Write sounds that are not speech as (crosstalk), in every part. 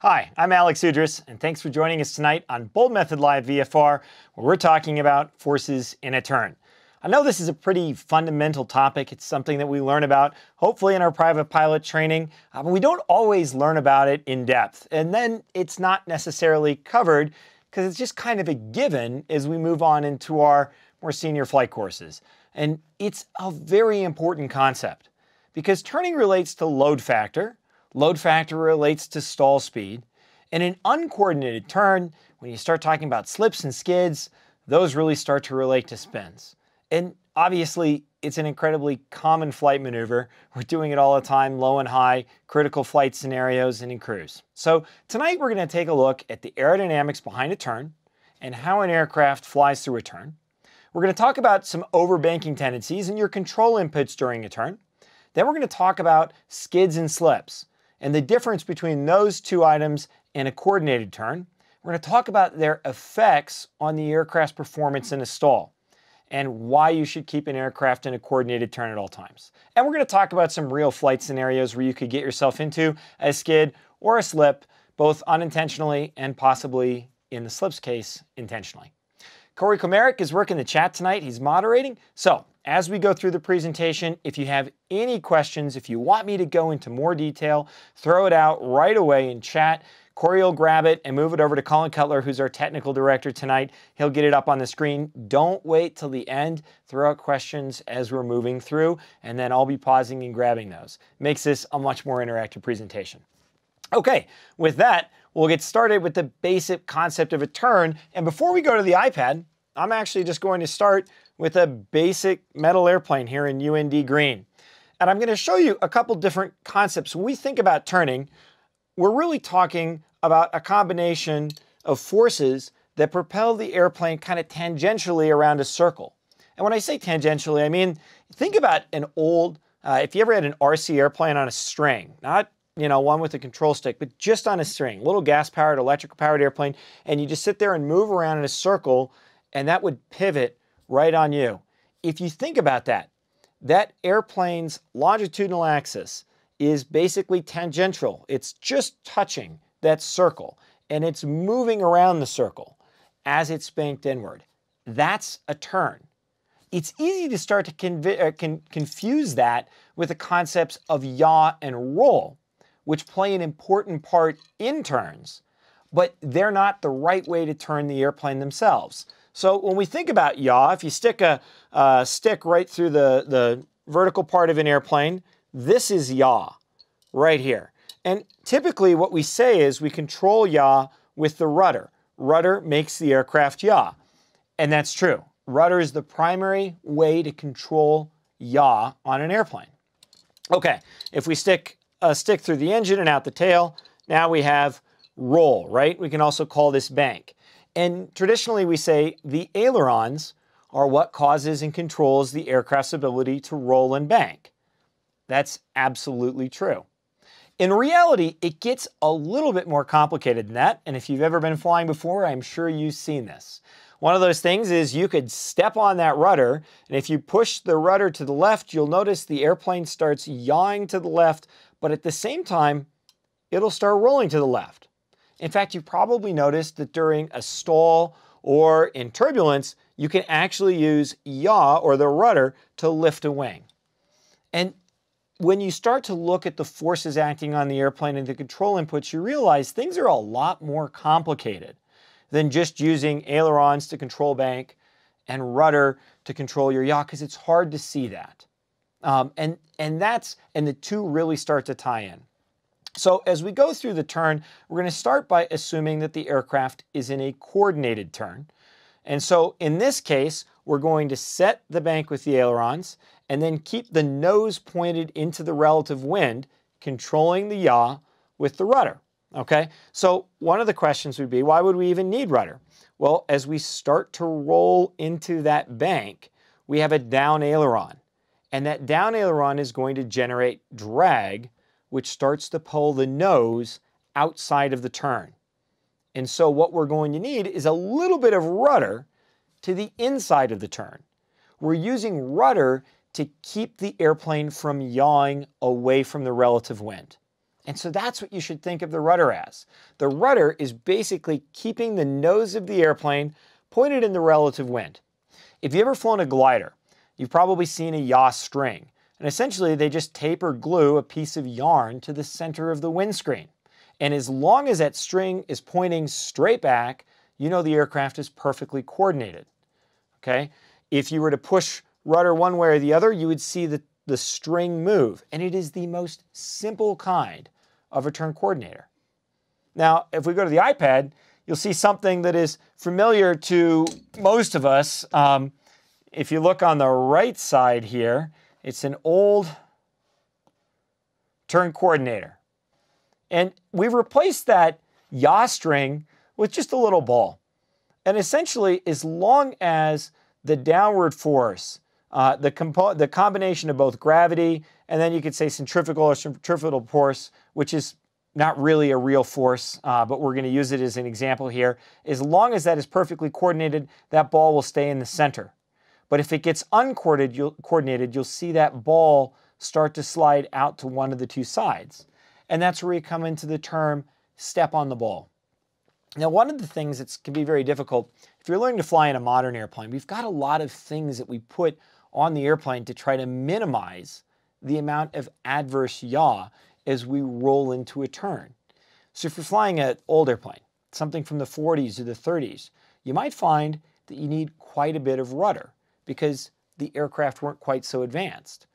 Hi, I'm Alex Udris, and thanks for joining us tonight on Boldmethod Live VFR, where we're talking about forces in a turn. I know this is a pretty fundamental topic. It's something that we learn about, hopefully, in our private pilot training, uh, but we don't always learn about it in depth. And then it's not necessarily covered because it's just kind of a given as we move on into our more senior flight courses. And it's a very important concept because turning relates to load factor, Load factor relates to stall speed. And in an uncoordinated turn, when you start talking about slips and skids, those really start to relate to spins. And obviously, it's an incredibly common flight maneuver. We're doing it all the time, low and high, critical flight scenarios, and in cruise. So tonight we're going to take a look at the aerodynamics behind a turn and how an aircraft flies through a turn. We're going to talk about some overbanking tendencies and your control inputs during a turn. Then we're going to talk about skids and slips and the difference between those two items and a coordinated turn. We're going to talk about their effects on the aircraft's performance in a stall and why you should keep an aircraft in a coordinated turn at all times. And we're going to talk about some real flight scenarios where you could get yourself into a skid or a slip, both unintentionally and possibly, in the slips case, intentionally. Corey Komaric is working the chat tonight. He's moderating. So as we go through the presentation, if you have any questions, if you want me to go into more detail, throw it out right away in chat. Corey will grab it and move it over to Colin Cutler, who's our technical director tonight. He'll get it up on the screen. Don't wait till the end. Throw out questions as we're moving through, and then I'll be pausing and grabbing those. Makes this a much more interactive presentation. Okay, with that, we'll get started with the basic concept of a turn. And before we go to the iPad, I'm actually just going to start with a basic metal airplane here in UND green. And I'm going to show you a couple different concepts. When we think about turning, we're really talking about a combination of forces that propel the airplane kind of tangentially around a circle. And when I say tangentially, I mean, think about an old, uh, if you ever had an RC airplane on a string, not you know, one with a control stick, but just on a string, little gas-powered, electric-powered airplane, and you just sit there and move around in a circle, and that would pivot right on you. If you think about that, that airplane's longitudinal axis is basically tangential. It's just touching that circle and it's moving around the circle as it's banked inward. That's a turn. It's easy to start to uh, con confuse that with the concepts of yaw and roll, which play an important part in turns, but they're not the right way to turn the airplane themselves. So when we think about yaw, if you stick a, a stick right through the, the vertical part of an airplane, this is yaw right here. And typically what we say is we control yaw with the rudder. Rudder makes the aircraft yaw. And that's true. Rudder is the primary way to control yaw on an airplane. Okay, if we stick a stick through the engine and out the tail, now we have roll, right? We can also call this bank. And traditionally we say the ailerons are what causes and controls the aircraft's ability to roll and bank. That's absolutely true. In reality, it gets a little bit more complicated than that, and if you've ever been flying before, I'm sure you've seen this. One of those things is you could step on that rudder, and if you push the rudder to the left, you'll notice the airplane starts yawing to the left, but at the same time, it'll start rolling to the left. In fact, you've probably noticed that during a stall or in turbulence, you can actually use yaw or the rudder to lift a wing. And when you start to look at the forces acting on the airplane and the control inputs, you realize things are a lot more complicated than just using ailerons to control bank and rudder to control your yaw, because it's hard to see that. Um, and, and that's, and the two really start to tie in. So as we go through the turn, we're going to start by assuming that the aircraft is in a coordinated turn. And so in this case, we're going to set the bank with the ailerons and then keep the nose pointed into the relative wind, controlling the yaw with the rudder. Okay, so one of the questions would be, why would we even need rudder? Well, as we start to roll into that bank, we have a down aileron. And that down aileron is going to generate drag, which starts to pull the nose outside of the turn. And so what we're going to need is a little bit of rudder to the inside of the turn. We're using rudder to keep the airplane from yawing away from the relative wind. And so that's what you should think of the rudder as. The rudder is basically keeping the nose of the airplane pointed in the relative wind. If you've ever flown a glider, you've probably seen a yaw string. And essentially, they just tape or glue a piece of yarn to the center of the windscreen. And as long as that string is pointing straight back, you know the aircraft is perfectly coordinated. Okay? If you were to push rudder one way or the other, you would see the, the string move. And it is the most simple kind of a turn coordinator. Now, if we go to the iPad, you'll see something that is familiar to most of us. Um, if you look on the right side here, it's an old turn coordinator. And we've replaced that yaw string with just a little ball. And essentially, as long as the downward force, uh, the, the combination of both gravity and then you could say centrifugal or centrifugal force, which is not really a real force, uh, but we're going to use it as an example here. As long as that is perfectly coordinated, that ball will stay in the center. But if it gets uncoordinated, you'll, coordinated, you'll see that ball start to slide out to one of the two sides. And that's where you come into the term step on the ball. Now, one of the things that can be very difficult, if you're learning to fly in a modern airplane, we've got a lot of things that we put on the airplane to try to minimize the amount of adverse yaw as we roll into a turn. So if you're flying an old airplane, something from the 40s or the 30s, you might find that you need quite a bit of rudder because the aircraft weren't quite so advanced.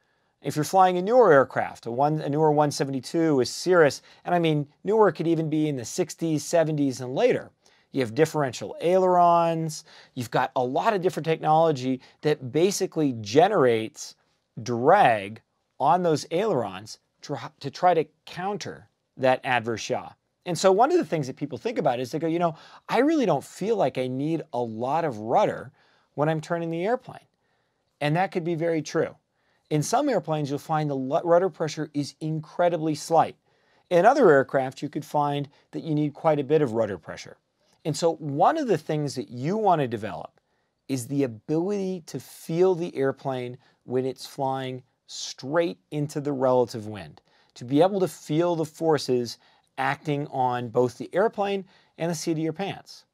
If you're flying a newer aircraft, a, one, a newer 172, a Cirrus, and I mean newer could even be in the 60s, 70s, and later. You have differential ailerons. You've got a lot of different technology that basically generates drag on those ailerons to try to counter that adverse yaw. And so one of the things that people think about is they go, you know, I really don't feel like I need a lot of rudder when I'm turning the airplane. And that could be very true. In some airplanes, you'll find the rudder pressure is incredibly slight. In other aircraft, you could find that you need quite a bit of rudder pressure. And so one of the things that you want to develop is the ability to feel the airplane when it's flying straight into the relative wind, to be able to feel the forces acting on both the airplane and the seat of your pants.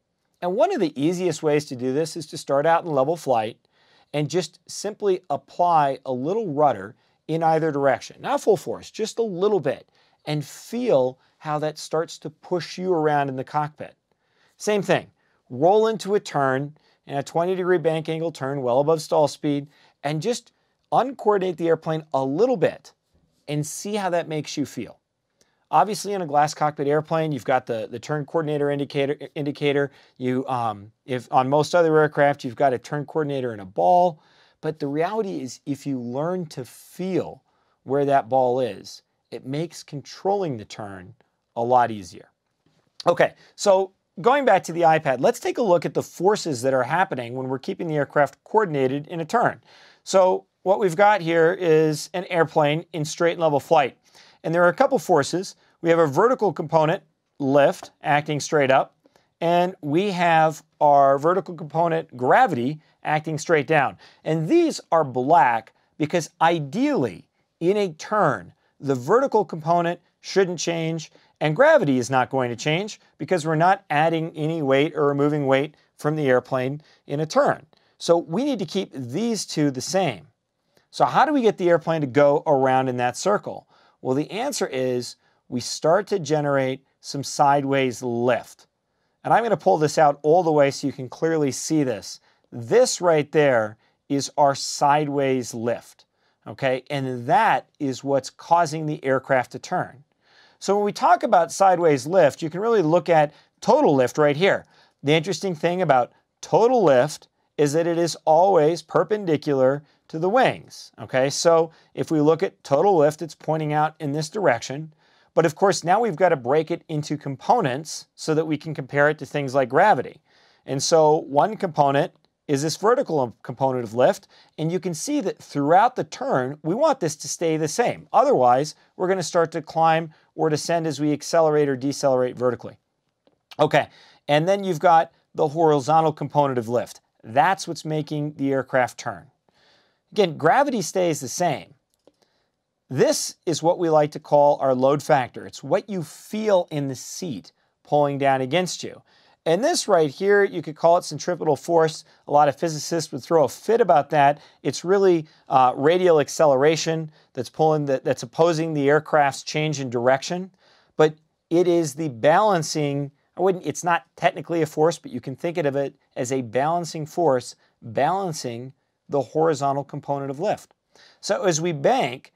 And one of the easiest ways to do this is to start out in level flight and just simply apply a little rudder in either direction. Not full force, just a little bit, and feel how that starts to push you around in the cockpit. Same thing, roll into a turn in a 20 degree bank angle turn well above stall speed and just uncoordinate the airplane a little bit and see how that makes you feel. Obviously, in a glass cockpit airplane, you've got the, the turn coordinator indicator. indicator. You, um, if on most other aircraft, you've got a turn coordinator and a ball. But the reality is, if you learn to feel where that ball is, it makes controlling the turn a lot easier. Okay, so going back to the iPad, let's take a look at the forces that are happening when we're keeping the aircraft coordinated in a turn. So what we've got here is an airplane in straight and level flight. And there are a couple forces. We have a vertical component, lift, acting straight up, and we have our vertical component, gravity, acting straight down. And these are black because ideally, in a turn, the vertical component shouldn't change and gravity is not going to change because we're not adding any weight or removing weight from the airplane in a turn. So we need to keep these two the same. So how do we get the airplane to go around in that circle? Well, the answer is we start to generate some sideways lift. And I'm going to pull this out all the way so you can clearly see this. This right there is our sideways lift, okay? And that is what's causing the aircraft to turn. So when we talk about sideways lift, you can really look at total lift right here. The interesting thing about total lift is that it is always perpendicular to the wings. Okay, so if we look at total lift, it's pointing out in this direction. But of course, now we've got to break it into components so that we can compare it to things like gravity. And so one component is this vertical component of lift, and you can see that throughout the turn, we want this to stay the same. Otherwise, we're going to start to climb or descend as we accelerate or decelerate vertically. Okay, and then you've got the horizontal component of lift. That's what's making the aircraft turn. Again, gravity stays the same. This is what we like to call our load factor. It's what you feel in the seat pulling down against you. And this right here, you could call it centripetal force. A lot of physicists would throw a fit about that. It's really uh, radial acceleration that's pulling the, that's opposing the aircraft's change in direction. But it is the balancing. I wouldn't. It's not technically a force, but you can think of it as a balancing force, balancing the horizontal component of lift. So as we bank,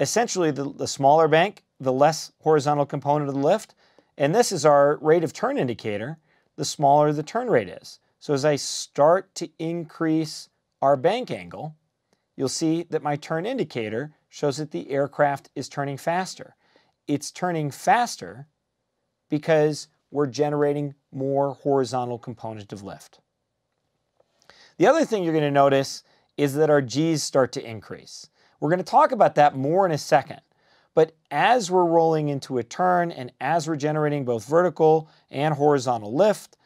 essentially the, the smaller bank, the less horizontal component of the lift, and this is our rate of turn indicator the smaller the turn rate is. So as I start to increase our bank angle, you'll see that my turn indicator shows that the aircraft is turning faster. It's turning faster because we're generating more horizontal component of lift. The other thing you're going to notice is that our G's start to increase. We're going to talk about that more in a second. But as we're rolling into a turn and as we're generating both vertical and horizontal lift,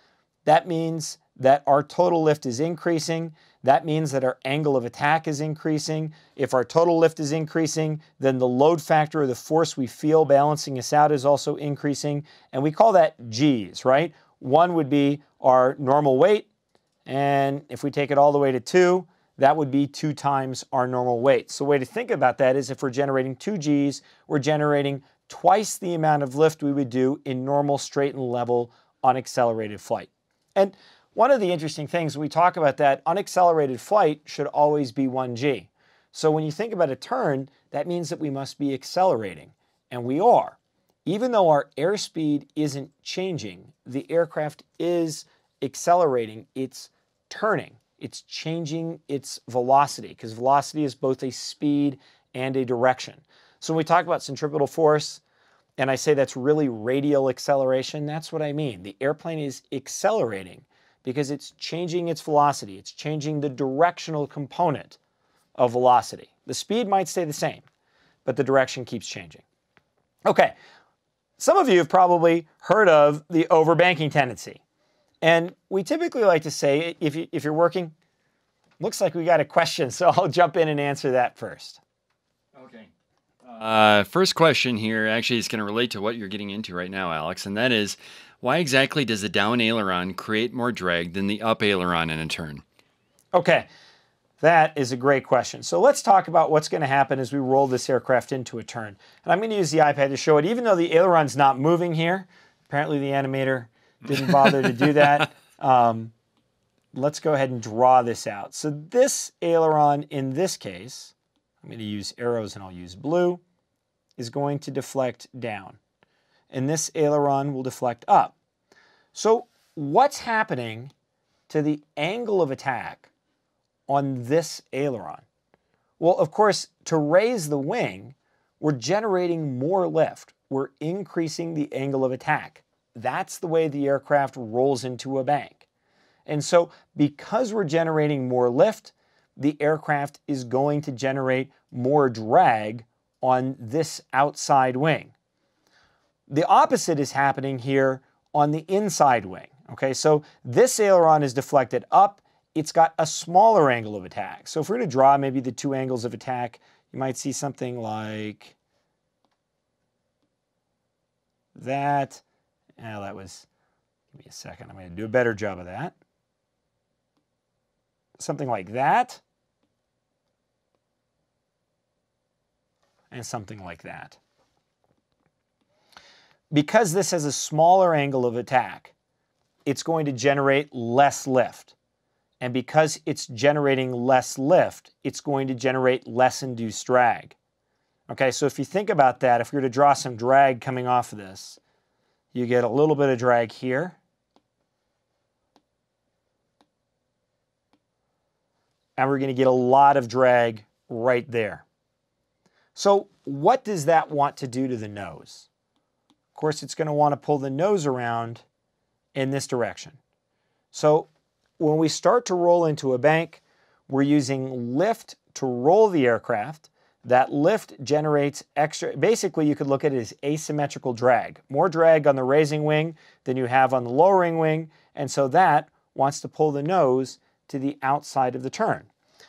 that means that our total lift is increasing. That means that our angle of attack is increasing. If our total lift is increasing, then the load factor or the force we feel balancing us out is also increasing. And we call that G's, right? One would be our normal weight. And if we take it all the way to two, that would be two times our normal weight. So, the way to think about that is if we're generating two G's, we're generating twice the amount of lift we would do in normal straight and level unaccelerated flight. And one of the interesting things we talk about that unaccelerated flight should always be 1G. So when you think about a turn, that means that we must be accelerating, and we are. Even though our airspeed isn't changing, the aircraft is accelerating, it's turning it's changing its velocity because velocity is both a speed and a direction. So when we talk about centripetal force, and I say that's really radial acceleration, that's what I mean. The airplane is accelerating because it's changing its velocity. It's changing the directional component of velocity. The speed might stay the same, but the direction keeps changing. Okay, some of you have probably heard of the overbanking tendency. And we typically like to say, if, you, if you're working, looks like we got a question, (laughs) so I'll jump in and answer that first. Okay. Uh, first question here actually is going to relate to what you're getting into right now, Alex, and that is why exactly does the down aileron create more drag than the up aileron in a turn? Okay, that is a great question. So let's talk about what's going to happen as we roll this aircraft into a turn. And I'm going to use the iPad to show it. Even though the aileron's not moving here, apparently the animator didn't bother to do that. (laughs) Um, let's go ahead and draw this out. So this aileron in this case, I'm going to use arrows and I'll use blue, is going to deflect down. And this aileron will deflect up. So what's happening to the angle of attack on this aileron? Well, of course, to raise the wing, we're generating more lift. We're increasing the angle of attack. That's the way the aircraft rolls into a bank. And so, because we're generating more lift, the aircraft is going to generate more drag on this outside wing. The opposite is happening here on the inside wing. Okay, so this aileron is deflected up. It's got a smaller angle of attack. So if we're to draw maybe the two angles of attack, you might see something like that. Now that was, give me a second, I'm to do a better job of that. Something like that. And something like that. Because this has a smaller angle of attack, it's going to generate less lift. And because it's generating less lift, it's going to generate less induced drag. Okay, so if you think about that, if we were to draw some drag coming off of this, you get a little bit of drag here. And we're going to get a lot of drag right there. So what does that want to do to the nose? Of course, it's going to want to pull the nose around in this direction. So when we start to roll into a bank, we're using lift to roll the aircraft. That lift generates extra, basically you could look at it as asymmetrical drag. More drag on the raising wing than you have on the lowering wing, and so that wants to pull the nose to the outside of the turn.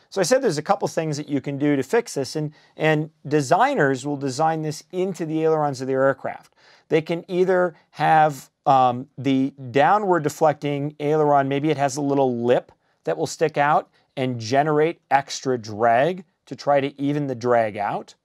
So I said there's a couple things that you can do to fix this, and, and designers will design this into the ailerons of their aircraft. They can either have um, the downward deflecting aileron, maybe it has a little lip that will stick out and generate extra drag to try to even the drag out.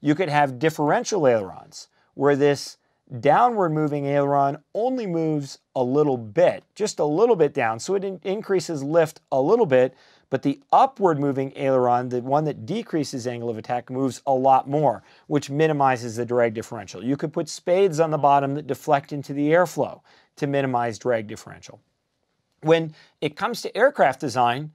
You could have differential ailerons where this downward moving aileron only moves a little bit, just a little bit down. So it in increases lift a little bit, but the upward moving aileron, the one that decreases angle of attack, moves a lot more, which minimizes the drag differential. You could put spades on the bottom that deflect into the airflow to minimize drag differential. When it comes to aircraft design,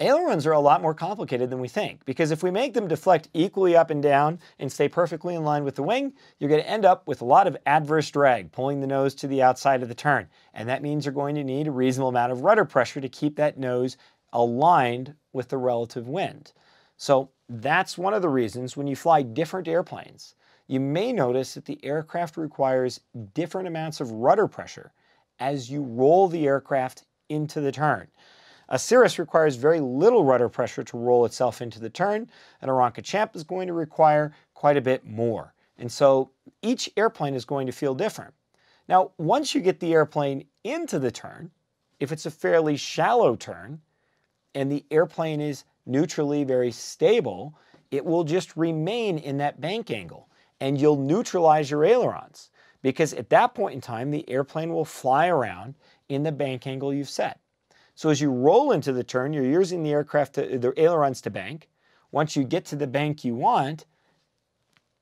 Ailerons are a lot more complicated than we think because if we make them deflect equally up and down and stay perfectly in line with the wing, you're going to end up with a lot of adverse drag, pulling the nose to the outside of the turn. And that means you're going to need a reasonable amount of rudder pressure to keep that nose aligned with the relative wind. So that's one of the reasons when you fly different airplanes, you may notice that the aircraft requires different amounts of rudder pressure as you roll the aircraft into the turn. A Cirrus requires very little rudder pressure to roll itself into the turn, and a Aeronca Champ is going to require quite a bit more. And so each airplane is going to feel different. Now, once you get the airplane into the turn, if it's a fairly shallow turn, and the airplane is neutrally very stable, it will just remain in that bank angle and you'll neutralize your ailerons because at that point in time, the airplane will fly around in the bank angle you've set. So as you roll into the turn, you're using the aircraft, to, the ailerons to bank. Once you get to the bank you want,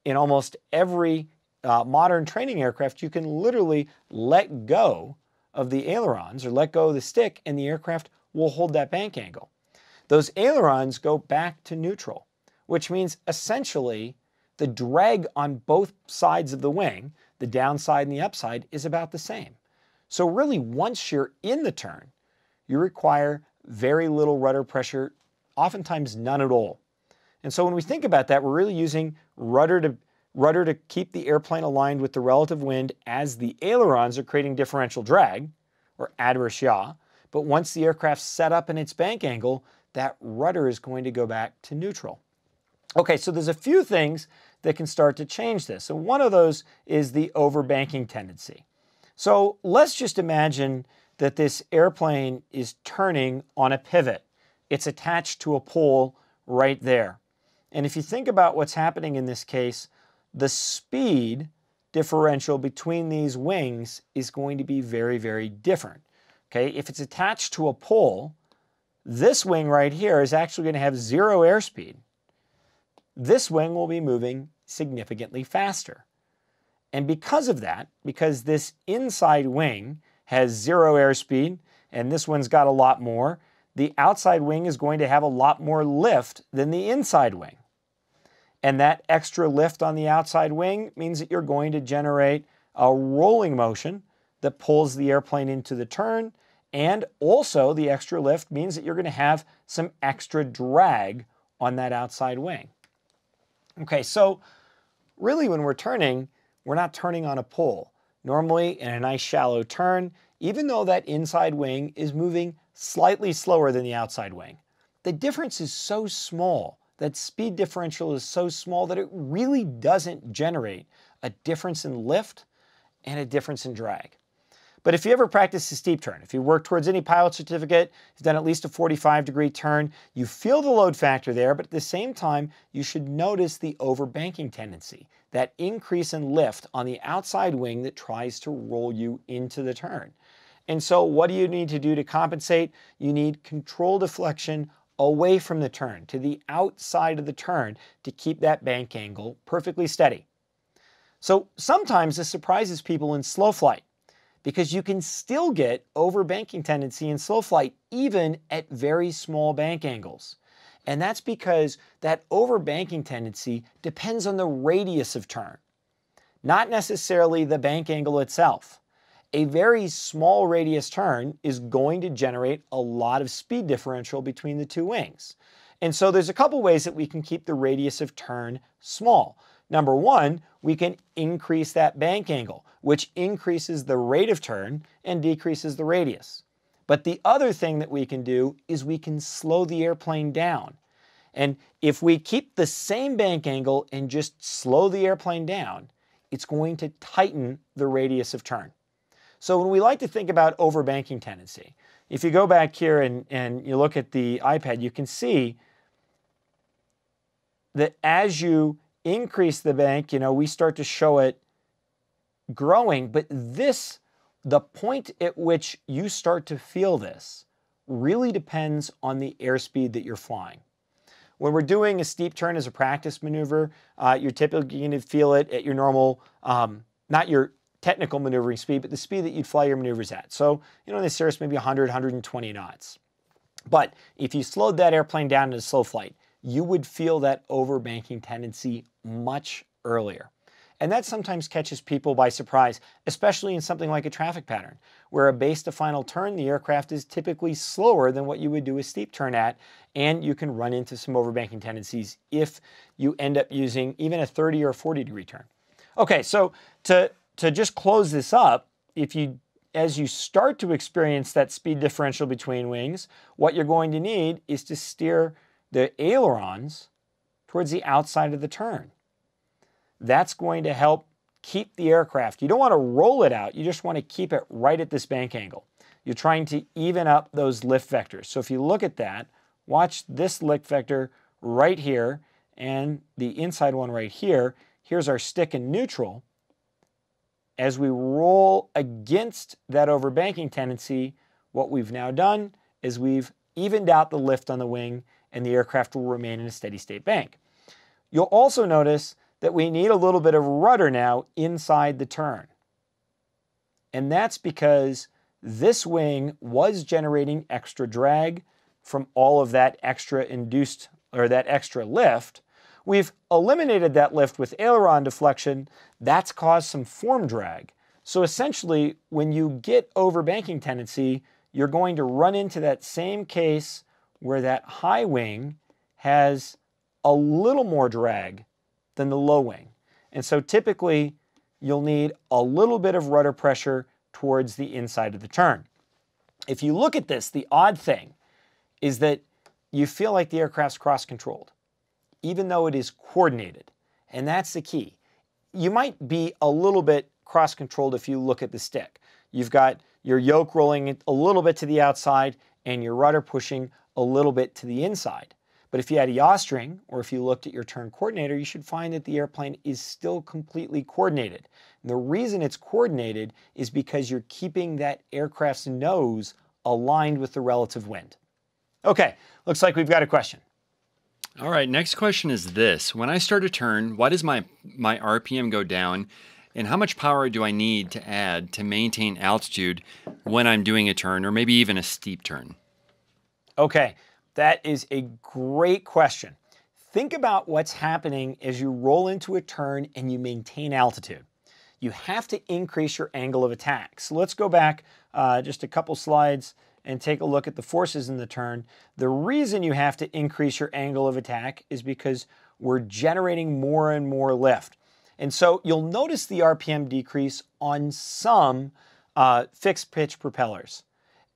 in almost every uh, modern training aircraft, you can literally let go of the ailerons or let go of the stick and the aircraft will hold that bank angle. Those ailerons go back to neutral, which means essentially the drag on both sides of the wing, the downside and the upside, is about the same. So really, once you're in the turn, you require very little rudder pressure, oftentimes none at all. And so when we think about that, we're really using rudder to rudder to keep the airplane aligned with the relative wind as the ailerons are creating differential drag, or adverse yaw. But once the aircraft's set up in its bank angle, that rudder is going to go back to neutral. Okay, so there's a few things that can start to change this. And one of those is the overbanking tendency. So let's just imagine that this airplane is turning on a pivot. It's attached to a pole right there. And if you think about what's happening in this case, the speed differential between these wings is going to be very, very different. Okay, if it's attached to a pole, this wing right here is actually going to have zero airspeed. This wing will be moving significantly faster. And because of that, because this inside wing has zero airspeed, and this one's got a lot more, the outside wing is going to have a lot more lift than the inside wing. And that extra lift on the outside wing means that you're going to generate a rolling motion that pulls the airplane into the turn. And also, the extra lift means that you're going to have some extra drag on that outside wing. Okay, so really, when we're turning, we're not turning on a pole. Normally, in a nice shallow turn, even though that inside wing is moving slightly slower than the outside wing, the difference is so small, that speed differential is so small that it really doesn't generate a difference in lift and a difference in drag. But if you ever practice a steep turn, if you work towards any pilot certificate, you've done at least a 45 degree turn, you feel the load factor there, but at the same time, you should notice the overbanking tendency, that increase in lift on the outside wing that tries to roll you into the turn. And so what do you need to do to compensate? You need control deflection away from the turn, to the outside of the turn to keep that bank angle perfectly steady. So sometimes this surprises people in slow flight because you can still get overbanking tendency in slow flight even at very small bank angles. And that's because that overbanking tendency depends on the radius of turn, not necessarily the bank angle itself. A very small radius turn is going to generate a lot of speed differential between the two wings. And so there's a couple ways that we can keep the radius of turn small. Number one, we can increase that bank angle, which increases the rate of turn and decreases the radius. But the other thing that we can do is we can slow the airplane down. And if we keep the same bank angle and just slow the airplane down, it's going to tighten the radius of turn. So when we like to think about overbanking tendency, if you go back here and, and you look at the iPad, you can see that as you increase the bank, you know, we start to show it growing, but this, the point at which you start to feel this really depends on the airspeed that you're flying. When we're doing a steep turn as a practice maneuver, uh, you're typically going to feel it at your normal, um, not your technical maneuvering speed, but the speed that you'd fly your maneuvers at. So, you know, in this maybe 100, 120 knots. But if you slowed that airplane down into slow flight, you would feel that overbanking tendency much earlier. And that sometimes catches people by surprise, especially in something like a traffic pattern, where a base to final turn, the aircraft is typically slower than what you would do a steep turn at, and you can run into some overbanking tendencies if you end up using even a 30 or 40 degree turn. Okay, so to to just close this up, if you as you start to experience that speed differential between wings, what you're going to need is to steer the ailerons towards the outside of the turn. That's going to help keep the aircraft. You don't want to roll it out, you just want to keep it right at this bank angle. You're trying to even up those lift vectors. So if you look at that, watch this lift vector right here and the inside one right here. Here's our stick in neutral as we roll against that overbanking tendency, what we've now done is we've evened out the lift on the wing and the aircraft will remain in a steady state bank. You'll also notice that we need a little bit of rudder now inside the turn. And that's because this wing was generating extra drag from all of that extra induced or that extra lift. We've eliminated that lift with aileron deflection. That's caused some form drag. So essentially, when you get overbanking tendency, you're going to run into that same case where that high wing has a little more drag than the low wing. And so typically, you'll need a little bit of rudder pressure towards the inside of the turn. If you look at this, the odd thing is that you feel like the aircraft's cross-controlled even though it is coordinated. And that's the key. You might be a little bit cross controlled if you look at the stick. You've got your yoke rolling a little bit to the outside and your rudder pushing a little bit to the inside. But if you had a yaw string, or if you looked at your turn coordinator, you should find that the airplane is still completely coordinated. And the reason it's coordinated is because you're keeping that aircraft's nose aligned with the relative wind. Okay, looks like we've got a question. All right, next question is this. When I start a turn, why does my, my RPM go down? And how much power do I need to add to maintain altitude when I'm doing a turn or maybe even a steep turn? Okay, that is a great question. Think about what's happening as you roll into a turn and you maintain altitude. You have to increase your angle of attack. So let's go back uh, just a couple slides and take a look at the forces in the turn, the reason you have to increase your angle of attack is because we're generating more and more lift. And so you'll notice the RPM decrease on some uh, fixed pitch propellers.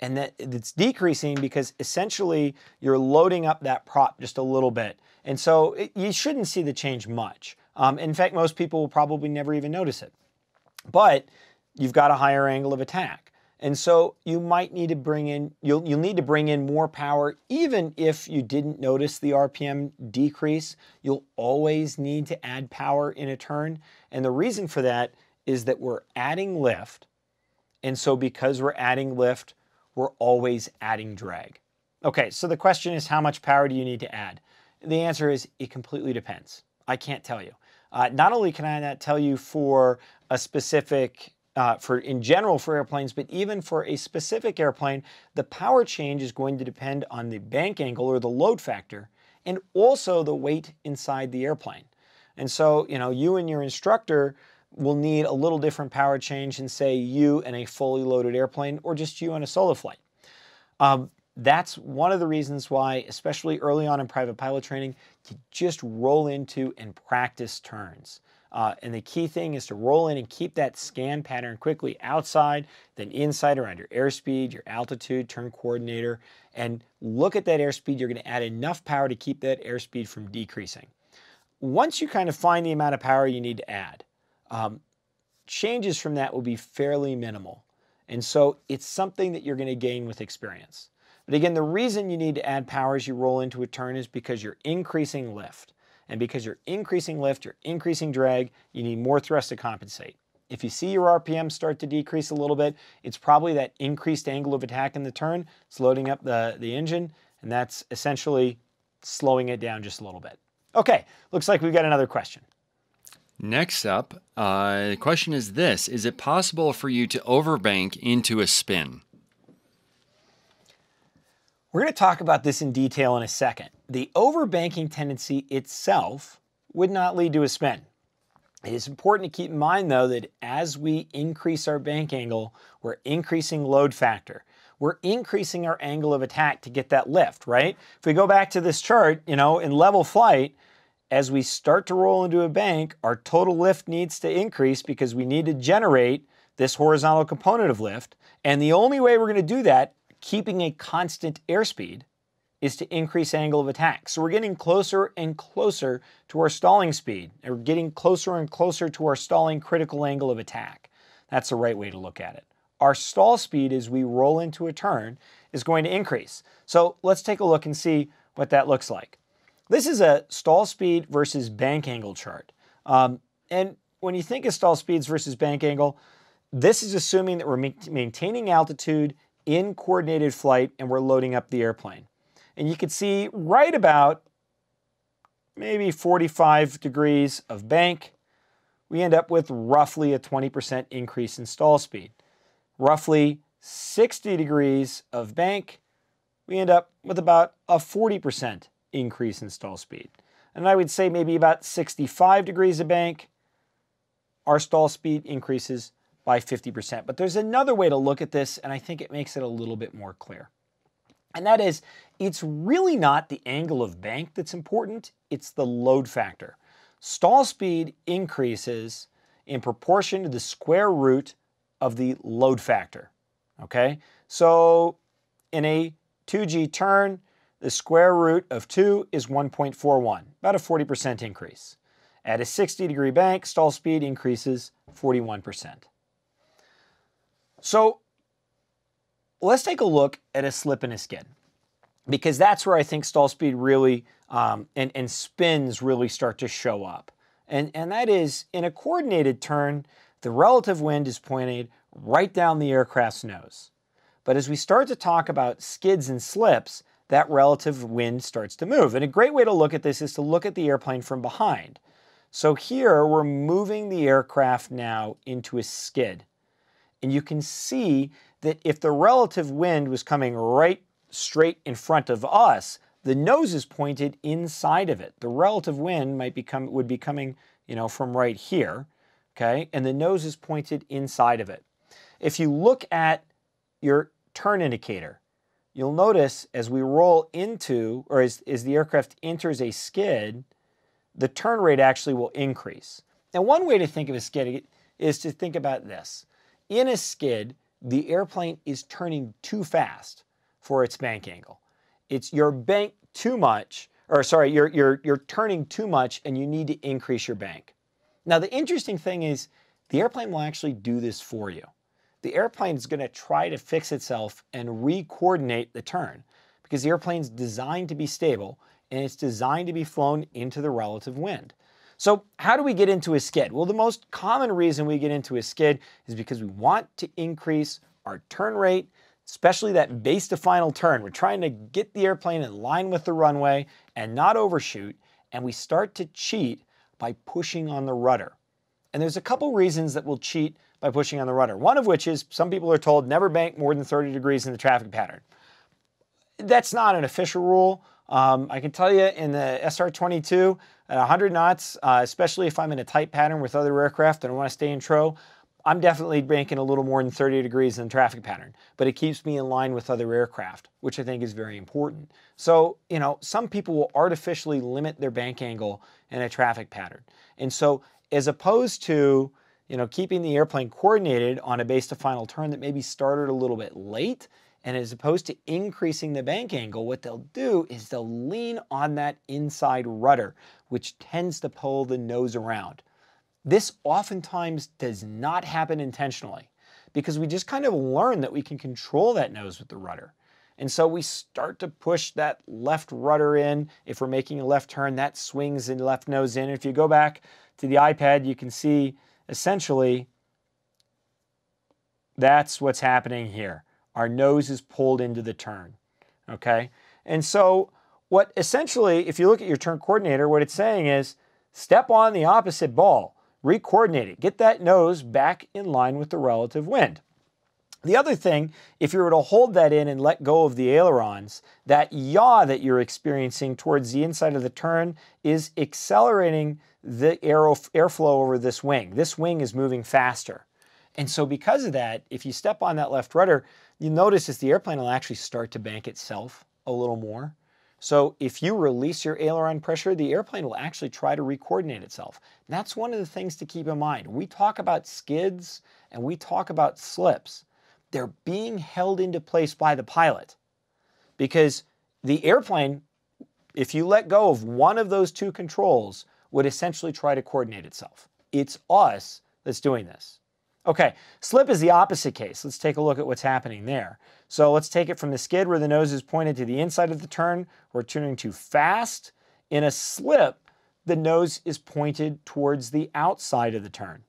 And that it's decreasing because essentially you're loading up that prop just a little bit. And so it, you shouldn't see the change much. Um, in fact, most people will probably never even notice it. But you've got a higher angle of attack. And so you might need to bring in, you'll, you'll need to bring in more power even if you didn't notice the RPM decrease. You'll always need to add power in a turn. And the reason for that is that we're adding lift. And so because we're adding lift, we're always adding drag. Okay, so the question is how much power do you need to add? The answer is it completely depends. I can't tell you. Uh, not only can I not tell you for a specific, uh, for in general for airplanes, but even for a specific airplane, the power change is going to depend on the bank angle or the load factor and also the weight inside the airplane. And so, you know, you and your instructor will need a little different power change than say you in a fully loaded airplane or just you on a solo flight. Um, that's one of the reasons why, especially early on in private pilot training, you just roll into and practice turns. Uh, and the key thing is to roll in and keep that scan pattern quickly outside, then inside around your airspeed, your altitude, turn coordinator, and look at that airspeed. You're going to add enough power to keep that airspeed from decreasing. Once you kind of find the amount of power you need to add, um, changes from that will be fairly minimal. And so it's something that you're going to gain with experience. But again, the reason you need to add power as you roll into a turn is because you're increasing lift. And because you're increasing lift, you're increasing drag, you need more thrust to compensate. If you see your RPM start to decrease a little bit, it's probably that increased angle of attack in the turn. It's loading up the, the engine, and that's essentially slowing it down just a little bit. Okay, looks like we've got another question. Next up, uh, the question is this Is it possible for you to overbank into a spin? We're going to talk about this in detail in a second. The overbanking tendency itself would not lead to a spin. It is important to keep in mind, though, that as we increase our bank angle, we're increasing load factor. We're increasing our angle of attack to get that lift, right? If we go back to this chart, you know, in level flight, as we start to roll into a bank, our total lift needs to increase because we need to generate this horizontal component of lift. And the only way we're going to do that keeping a constant airspeed is to increase angle of attack. So we're getting closer and closer to our stalling speed. And we're getting closer and closer to our stalling critical angle of attack. That's the right way to look at it. Our stall speed as we roll into a turn is going to increase. So let's take a look and see what that looks like. This is a stall speed versus bank angle chart. Um, and when you think of stall speeds versus bank angle, this is assuming that we're maintaining altitude in coordinated flight and we're loading up the airplane. And you can see right about maybe 45 degrees of bank, we end up with roughly a 20% increase in stall speed. Roughly 60 degrees of bank, we end up with about a 40% increase in stall speed. And I would say maybe about 65 degrees of bank, our stall speed increases by 50%. But there's another way to look at this, and I think it makes it a little bit more clear. And that is, it's really not the angle of bank that's important, it's the load factor. Stall speed increases in proportion to the square root of the load factor. Okay? So in a 2G turn, the square root of 2 is 1.41, about a 40% increase. At a 60 degree bank, stall speed increases 41%. So let's take a look at a slip and a skid because that's where I think stall speed really um, and, and spins really start to show up. And, and that is in a coordinated turn, the relative wind is pointed right down the aircraft's nose. But as we start to talk about skids and slips, that relative wind starts to move. And a great way to look at this is to look at the airplane from behind. So here we're moving the aircraft now into a skid. And you can see that if the relative wind was coming right straight in front of us, the nose is pointed inside of it. The relative wind might become would be coming, you know, from right here, okay? And the nose is pointed inside of it. If you look at your turn indicator, you'll notice as we roll into, or as, as the aircraft enters a skid, the turn rate actually will increase. And one way to think of a skid is to think about this. In a skid, the airplane is turning too fast for its bank angle. It's your bank too much, or sorry, you're, you're, you're turning too much and you need to increase your bank. Now, the interesting thing is the airplane will actually do this for you. The airplane is going to try to fix itself and re-coordinate the turn because the airplane's designed to be stable and it's designed to be flown into the relative wind. So how do we get into a skid? Well, the most common reason we get into a skid is because we want to increase our turn rate especially that base to final turn. We're trying to get the airplane in line with the runway and not overshoot, and we start to cheat by pushing on the rudder. And there's a couple reasons that we'll cheat by pushing on the rudder. One of which is some people are told never bank more than 30 degrees in the traffic pattern. That's not an official rule. Um, I can tell you in the SR-22 at 100 knots, uh, especially if I'm in a tight pattern with other aircraft and I want to stay in trail, I'm definitely banking a little more than 30 degrees in the traffic pattern, but it keeps me in line with other aircraft, which I think is very important. So, you know, some people will artificially limit their bank angle in a traffic pattern. And so, as opposed to, you know, keeping the airplane coordinated on a base to final turn that maybe started a little bit late, and as opposed to increasing the bank angle, what they'll do is they'll lean on that inside rudder, which tends to pull the nose around. This oftentimes does not happen intentionally because we just kind of learn that we can control that nose with the rudder. And so we start to push that left rudder in. If we're making a left turn, that swings the left nose in. If you go back to the iPad, you can see essentially that's what's happening here. Our nose is pulled into the turn, okay? And so what essentially, if you look at your turn coordinator, what it's saying is step on the opposite ball, re-coordinate it, get that nose back in line with the relative wind. The other thing, if you were to hold that in and let go of the ailerons, that yaw that you're experiencing towards the inside of the turn is accelerating the airflow over this wing. This wing is moving faster. And so because of that, if you step on that left rudder, you notice is the airplane will actually start to bank itself a little more. So if you release your aileron pressure, the airplane will actually try to recoordinate itself. That's one of the things to keep in mind. We talk about skids and we talk about slips. They're being held into place by the pilot because the airplane, if you let go of one of those two controls, would essentially try to coordinate itself. It's us that's doing this. Okay, slip is the opposite case. Let's take a look at what's happening there. So let's take it from the skid where the nose is pointed to the inside of the turn. We're turning too fast. In a slip, the nose is pointed towards the outside of the turn.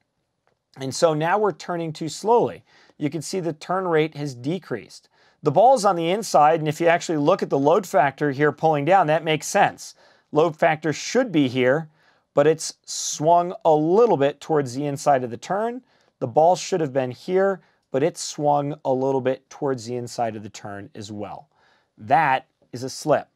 And so now we're turning too slowly. You can see the turn rate has decreased. The ball's on the inside, and if you actually look at the load factor here pulling down, that makes sense. Load factor should be here, but it's swung a little bit towards the inside of the turn. The ball should have been here, but it swung a little bit towards the inside of the turn as well. That is a slip.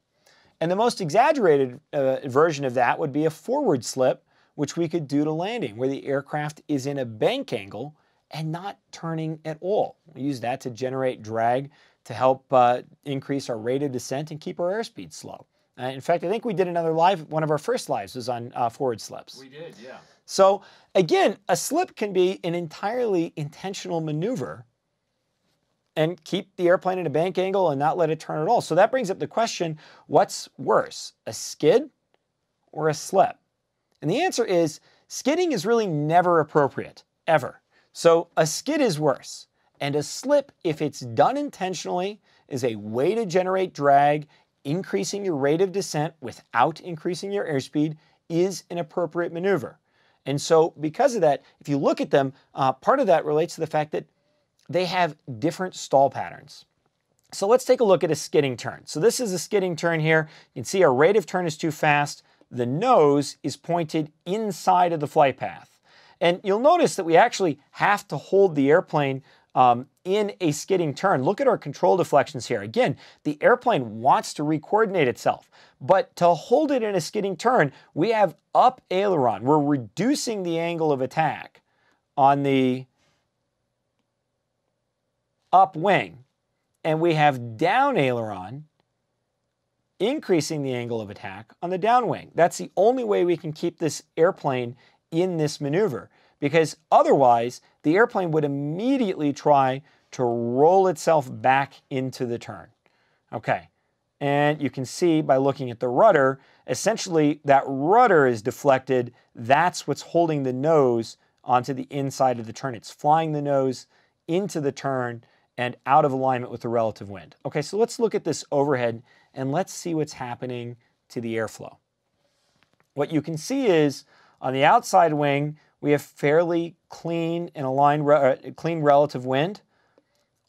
And the most exaggerated uh, version of that would be a forward slip, which we could do to landing, where the aircraft is in a bank angle and not turning at all. We use that to generate drag to help uh, increase our rate of descent and keep our airspeed slow. Uh, in fact, I think we did another live, one of our first lives was on uh, forward slips. We did, yeah. So again, a slip can be an entirely intentional maneuver and keep the airplane at a bank angle and not let it turn at all. So that brings up the question, what's worse, a skid or a slip? And the answer is skidding is really never appropriate, ever. So a skid is worse. And a slip, if it's done intentionally, is a way to generate drag, increasing your rate of descent without increasing your airspeed is an appropriate maneuver. And so because of that, if you look at them, uh, part of that relates to the fact that they have different stall patterns. So let's take a look at a skidding turn. So this is a skidding turn here. You can see our rate of turn is too fast. The nose is pointed inside of the flight path. And you'll notice that we actually have to hold the airplane um, in a skidding turn. Look at our control deflections here. Again, the airplane wants to recoordinate itself, but to hold it in a skidding turn, we have up aileron. We're reducing the angle of attack on the up wing, and we have down aileron increasing the angle of attack on the down wing. That's the only way we can keep this airplane in this maneuver because otherwise the airplane would immediately try to roll itself back into the turn. Okay, and you can see by looking at the rudder, essentially that rudder is deflected. That's what's holding the nose onto the inside of the turn. It's flying the nose into the turn and out of alignment with the relative wind. Okay, so let's look at this overhead and let's see what's happening to the airflow. What you can see is on the outside wing, we have fairly clean and aligned, uh, clean relative wind.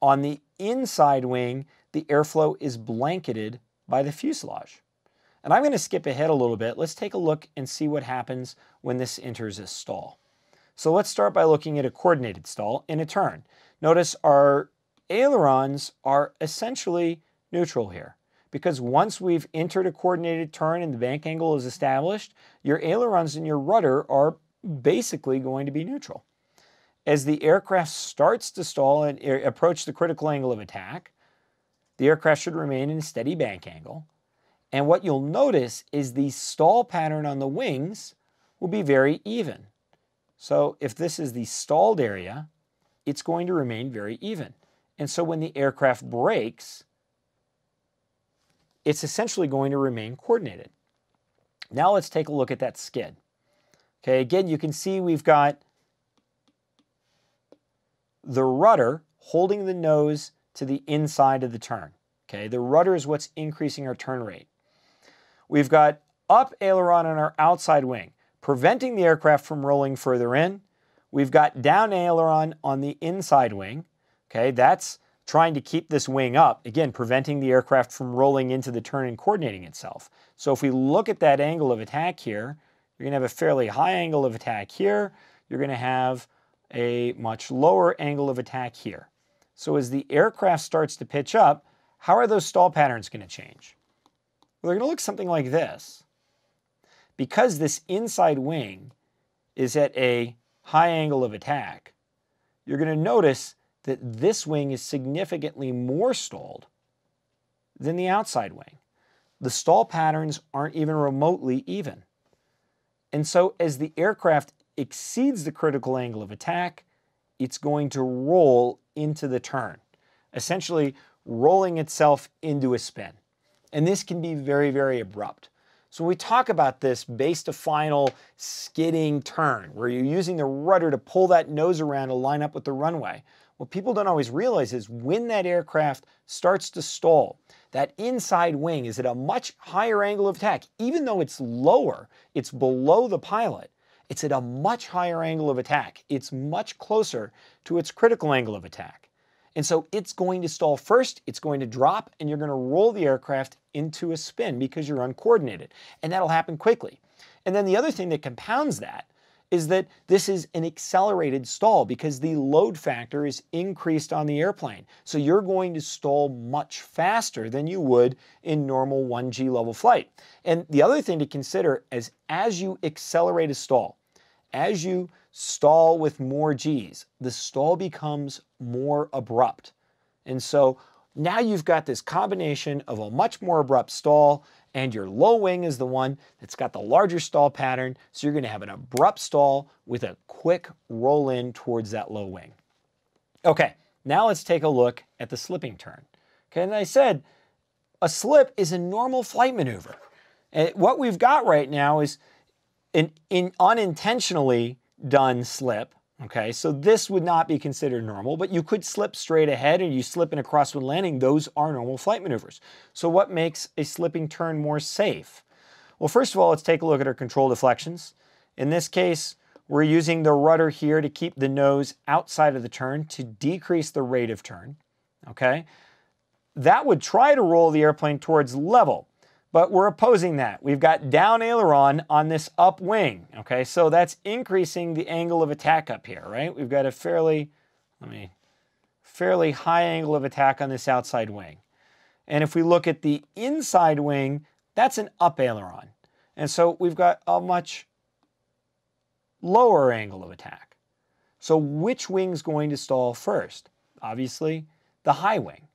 On the inside wing, the airflow is blanketed by the fuselage. And I'm going to skip ahead a little bit. Let's take a look and see what happens when this enters a stall. So let's start by looking at a coordinated stall in a turn. Notice our ailerons are essentially neutral here because once we've entered a coordinated turn and the bank angle is established, your ailerons and your rudder are basically going to be neutral. As the aircraft starts to stall and approach the critical angle of attack, the aircraft should remain in a steady bank angle. And what you'll notice is the stall pattern on the wings will be very even. So if this is the stalled area, it's going to remain very even. And so when the aircraft breaks, it's essentially going to remain coordinated. Now let's take a look at that skid. Okay, again, you can see we've got the rudder holding the nose to the inside of the turn. Okay, the rudder is what's increasing our turn rate. We've got up aileron on our outside wing, preventing the aircraft from rolling further in. We've got down aileron on the inside wing. Okay, that's trying to keep this wing up, again, preventing the aircraft from rolling into the turn and coordinating itself. So if we look at that angle of attack here, you're going to have a fairly high angle of attack here. You're going to have a much lower angle of attack here. So as the aircraft starts to pitch up, how are those stall patterns going to change? Well, they're going to look something like this. Because this inside wing is at a high angle of attack, you're going to notice that this wing is significantly more stalled than the outside wing. The stall patterns aren't even remotely even. And so as the aircraft exceeds the critical angle of attack, it's going to roll into the turn, essentially rolling itself into a spin. And this can be very, very abrupt. So we talk about this base to final skidding turn, where you're using the rudder to pull that nose around to line up with the runway, what people don't always realize is when that aircraft starts to stall, that inside wing is at a much higher angle of attack. Even though it's lower, it's below the pilot, it's at a much higher angle of attack. It's much closer to its critical angle of attack. And so it's going to stall first, it's going to drop, and you're going to roll the aircraft into a spin because you're uncoordinated. And that'll happen quickly. And then the other thing that compounds that is that this is an accelerated stall because the load factor is increased on the airplane. So you're going to stall much faster than you would in normal 1G level flight. And the other thing to consider is as you accelerate a stall, as you stall with more G's, the stall becomes more abrupt. And so now you've got this combination of a much more abrupt stall and your low wing is the one that's got the larger stall pattern. So you're going to have an abrupt stall with a quick roll in towards that low wing. Okay, now let's take a look at the slipping turn. Okay, and I said a slip is a normal flight maneuver. And what we've got right now is an, an unintentionally done slip Okay, so this would not be considered normal, but you could slip straight ahead and you slip in a crosswind landing. Those are normal flight maneuvers. So what makes a slipping turn more safe? Well, first of all, let's take a look at our control deflections. In this case, we're using the rudder here to keep the nose outside of the turn to decrease the rate of turn. Okay, that would try to roll the airplane towards level but we're opposing that. We've got down aileron on this up wing, okay? So that's increasing the angle of attack up here, right? We've got a fairly, let me, fairly high angle of attack on this outside wing. And if we look at the inside wing, that's an up aileron. And so we've got a much lower angle of attack. So which wing's going to stall first? Obviously, the high wing.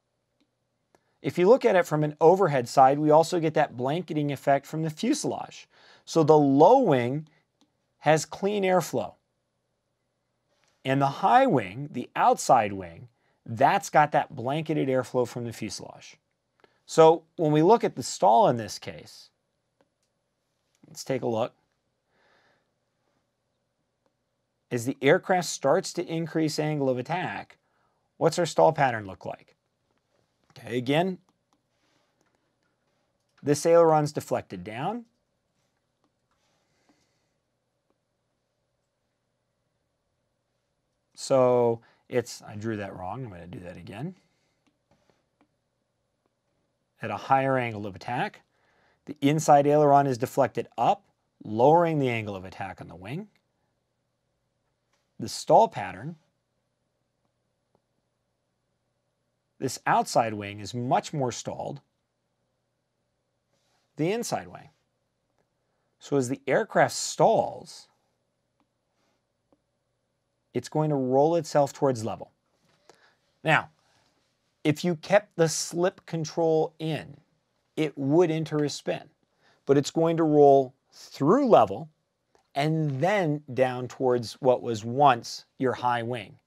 If you look at it from an overhead side, we also get that blanketing effect from the fuselage. So the low wing has clean airflow. And the high wing, the outside wing, that's got that blanketed airflow from the fuselage. So when we look at the stall in this case, let's take a look. As the aircraft starts to increase angle of attack, what's our stall pattern look like? Okay, again, this aileron's deflected down. So it's, I drew that wrong, I'm going to do that again. at a higher angle of attack. The inside aileron is deflected up, lowering the angle of attack on the wing. The stall pattern, this outside wing is much more stalled, the inside wing. So as the aircraft stalls, it's going to roll itself towards level. Now, if you kept the slip control in, it would enter a spin, but it's going to roll through level and then down towards what was once your high wing.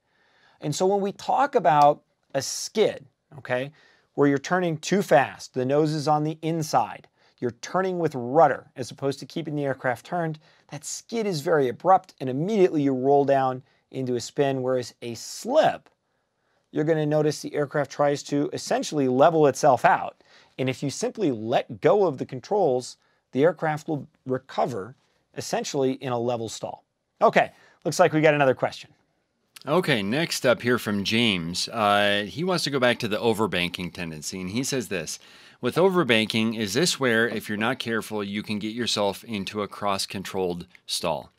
And so when we talk about a skid, okay, where you're turning too fast, the nose is on the inside, you're turning with rudder as opposed to keeping the aircraft turned, that skid is very abrupt and immediately you roll down into a spin, whereas a slip, you're going to notice the aircraft tries to essentially level itself out. And if you simply let go of the controls, the aircraft will recover essentially in a level stall. Okay, looks like we got another question. Okay, next up here from James. Uh, he wants to go back to the overbanking tendency, and he says this With overbanking, is this where, if you're not careful, you can get yourself into a cross controlled stall?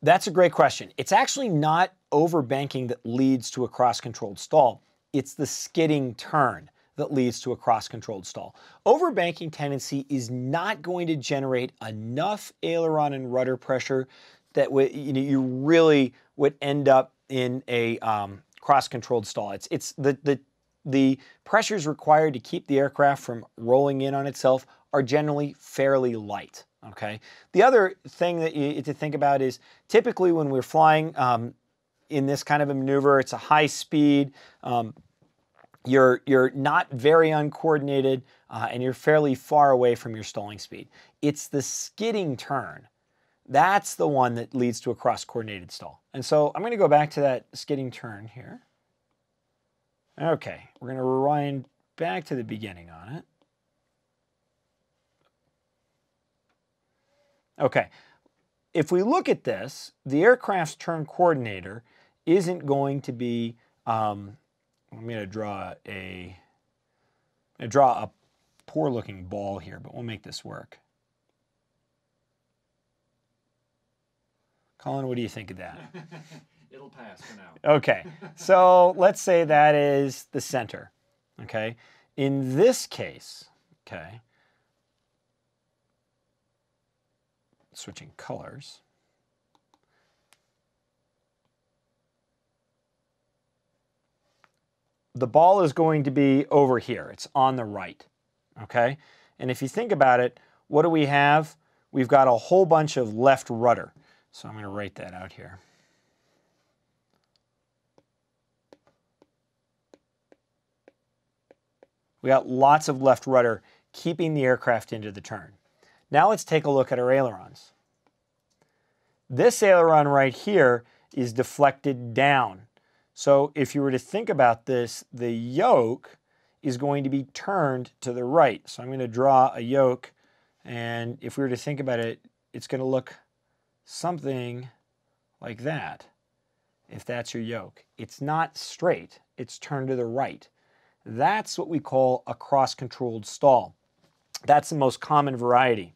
That's a great question. It's actually not overbanking that leads to a cross controlled stall, it's the skidding turn that leads to a cross-controlled stall. Overbanking tendency is not going to generate enough aileron and rudder pressure that you, know, you really would end up in a um, cross-controlled stall. It's, it's the, the, the pressures required to keep the aircraft from rolling in on itself are generally fairly light. Okay. The other thing that you to think about is typically when we're flying um, in this kind of a maneuver, it's a high speed. Um, you're, you're not very uncoordinated uh, and you're fairly far away from your stalling speed. It's the skidding turn. That's the one that leads to a cross-coordinated stall. And so I'm going to go back to that skidding turn here. Okay, we're going to rewind back to the beginning on it. Okay, if we look at this, the aircraft's turn coordinator isn't going to be um, I'm going to draw a, draw a poor looking ball here, but we'll make this work. Colin, what do you think of that? (laughs) It'll pass for now. Okay, so let's say that is the center. Okay, in this case, okay, switching colors. the ball is going to be over here. It's on the right, okay? And if you think about it, what do we have? We've got a whole bunch of left rudder. So I'm going to write that out here. We got lots of left rudder keeping the aircraft into the turn. Now let's take a look at our ailerons. This aileron right here is deflected down so if you were to think about this, the yoke is going to be turned to the right. So I'm going to draw a yoke, and if we were to think about it, it's going to look something like that, if that's your yoke. It's not straight, it's turned to the right. That's what we call a cross-controlled stall. That's the most common variety.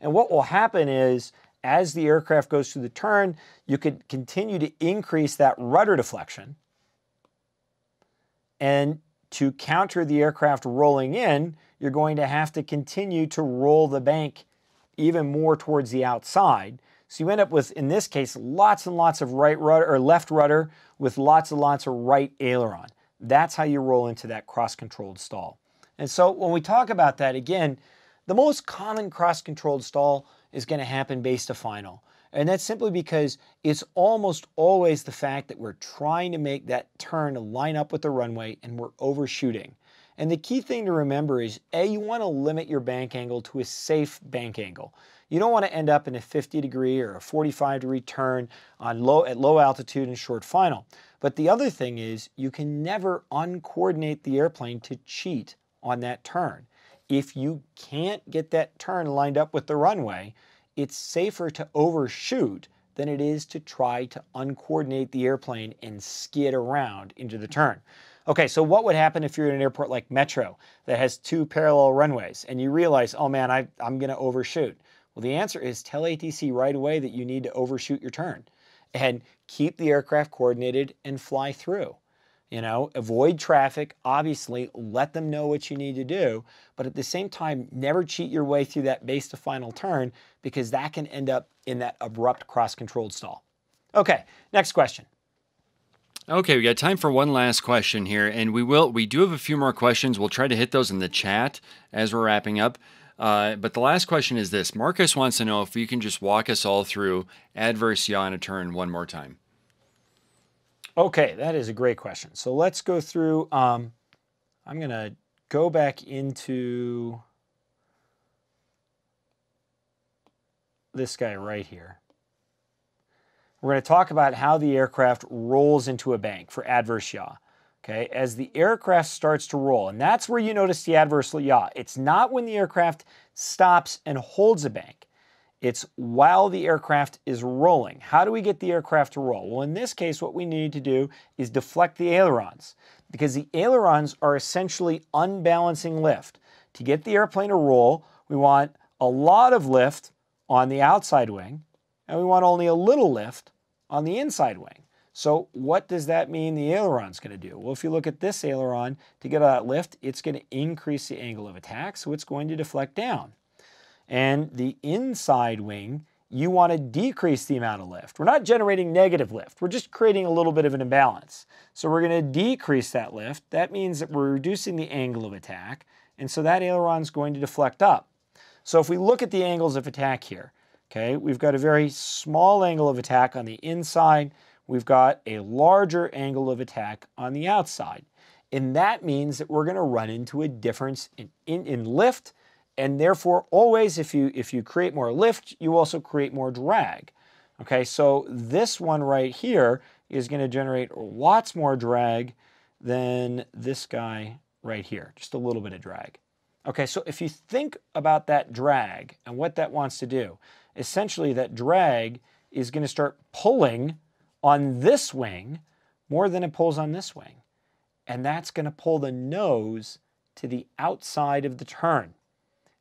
And what will happen is as the aircraft goes through the turn, you could continue to increase that rudder deflection. And to counter the aircraft rolling in, you're going to have to continue to roll the bank even more towards the outside. So you end up with, in this case, lots and lots of right rudder or left rudder with lots and lots of right aileron. That's how you roll into that cross-controlled stall. And so when we talk about that, again, the most common cross-controlled stall is going to happen base to final. And that's simply because it's almost always the fact that we're trying to make that turn line up with the runway and we're overshooting. And the key thing to remember is A, you want to limit your bank angle to a safe bank angle. You don't want to end up in a 50 degree or a 45 degree turn on low, at low altitude and short final. But the other thing is you can never uncoordinate the airplane to cheat on that turn if you can't get that turn lined up with the runway, it's safer to overshoot than it is to try to uncoordinate the airplane and skid around into the turn. Okay, so what would happen if you're in an airport like Metro that has two parallel runways and you realize, oh man, I, I'm going to overshoot? Well, the answer is tell ATC right away that you need to overshoot your turn and keep the aircraft coordinated and fly through. You know, avoid traffic, obviously, let them know what you need to do, but at the same time, never cheat your way through that base to final turn because that can end up in that abrupt cross controlled stall. Okay, next question. Okay, we got time for one last question here, and we will we do have a few more questions. We'll try to hit those in the chat as we're wrapping up. Uh, but the last question is this: Marcus wants to know if you can just walk us all through adverse yaw a turn one more time. Okay, that is a great question. So let's go through. Um, I'm going to go back into this guy right here. We're going to talk about how the aircraft rolls into a bank for adverse yaw. Okay, as the aircraft starts to roll, and that's where you notice the adverse yaw. It's not when the aircraft stops and holds a bank. It's while the aircraft is rolling. How do we get the aircraft to roll? Well, in this case, what we need to do is deflect the ailerons because the ailerons are essentially unbalancing lift. To get the airplane to roll, we want a lot of lift on the outside wing and we want only a little lift on the inside wing. So what does that mean the aileron's going to do? Well, if you look at this aileron, to get that lift, it's going to increase the angle of attack, so it's going to deflect down. And the inside wing, you want to decrease the amount of lift. We're not generating negative lift. We're just creating a little bit of an imbalance. So we're going to decrease that lift. That means that we're reducing the angle of attack. And so that aileron is going to deflect up. So if we look at the angles of attack here, okay, we've got a very small angle of attack on the inside. We've got a larger angle of attack on the outside. And that means that we're going to run into a difference in, in, in lift and therefore, always if you, if you create more lift, you also create more drag. Okay, so this one right here is going to generate lots more drag than this guy right here, just a little bit of drag. Okay, so if you think about that drag and what that wants to do, essentially that drag is going to start pulling on this wing more than it pulls on this wing. And that's going to pull the nose to the outside of the turn.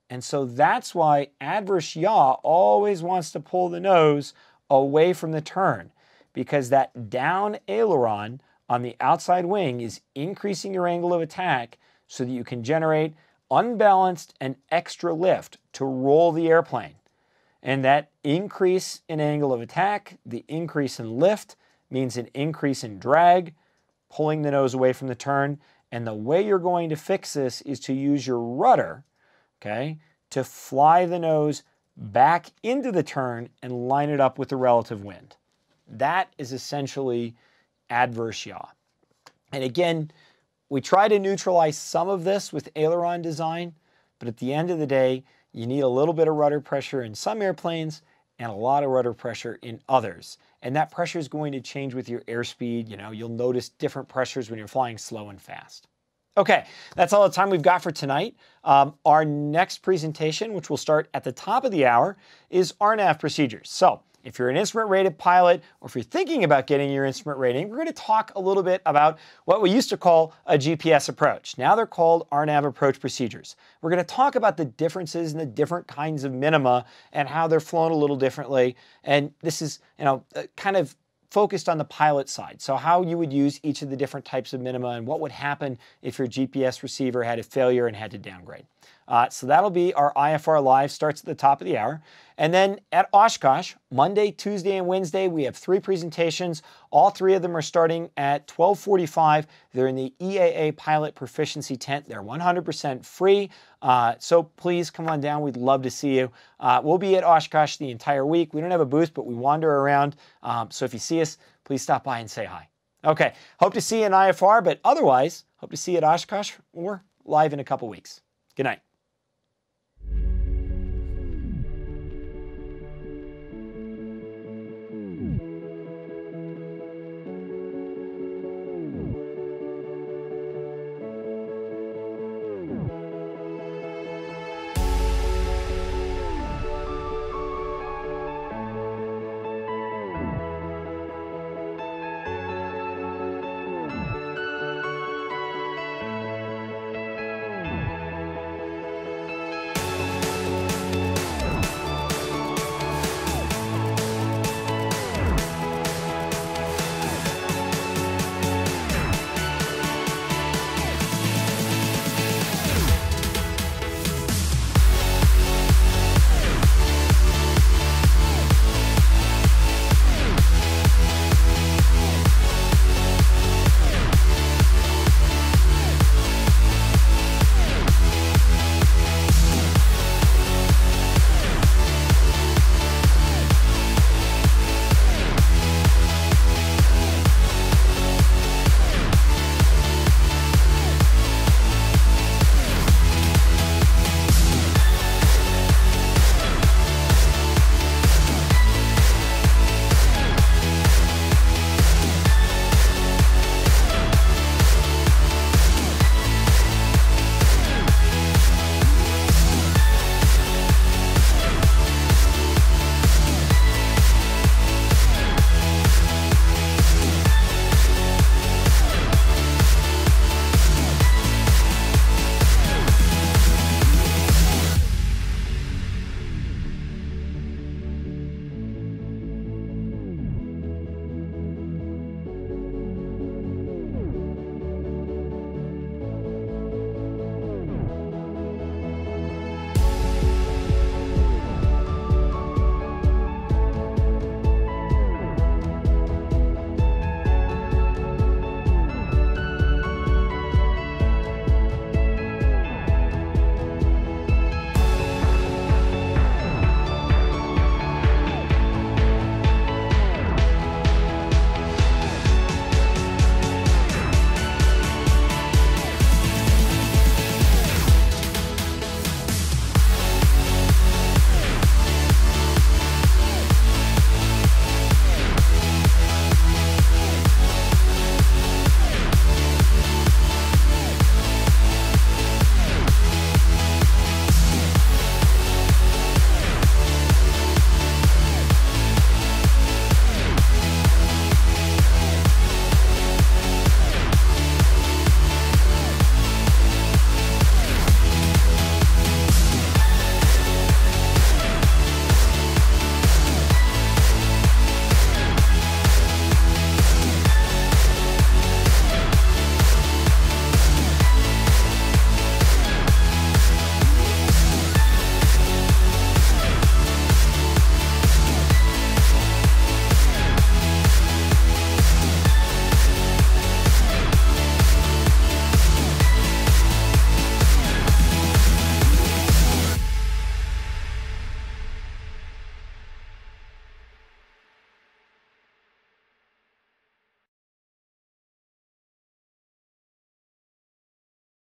And so that's why adverse yaw always wants to pull the nose away from the turn because that down aileron on the outside wing is increasing your angle of attack so that you can generate unbalanced and extra lift to roll the airplane. And that increase in angle of attack, the increase in lift, means an increase in drag, pulling the nose away from the turn. And the way you're going to fix this is to use your rudder okay, to fly the nose back into the turn and line it up with the relative wind. That is essentially adverse yaw. And again, we try to neutralize some of this with aileron design, but at the end of the day, you need a little bit of rudder pressure in some airplanes and a lot of rudder pressure in others. And that pressure is going to change with your airspeed. You know, you'll notice different pressures when you're flying slow and fast. Okay, that's all the time we've got for tonight. Um, our next presentation, which will start at the top of the hour, is RNAV procedures. So if you're an instrument rated pilot or if you're thinking about getting your instrument rating, we're going to talk a little bit about what we used to call a GPS approach. Now they're called RNAV approach procedures. We're going to talk about the differences in the different kinds of minima and how they're flown a little differently. And this is, you know, uh, kind of focused on the pilot side. So how you would use each of the different types of minima and what would happen if your GPS receiver had a failure and had to downgrade. Uh, so that'll be our IFR Live, starts at the top of the hour. And then at Oshkosh, Monday, Tuesday, and Wednesday, we have three presentations. All three of them are starting at 1245. They're in the EAA Pilot Proficiency Tent. They're 100% free. Uh, so please come on down. We'd love to see you. Uh, we'll be at Oshkosh the entire week. We don't have a booth, but we wander around. Um, so if you see us, please stop by and say hi. Okay, hope to see you in IFR, but otherwise, hope to see you at Oshkosh or live in a couple weeks. Good night.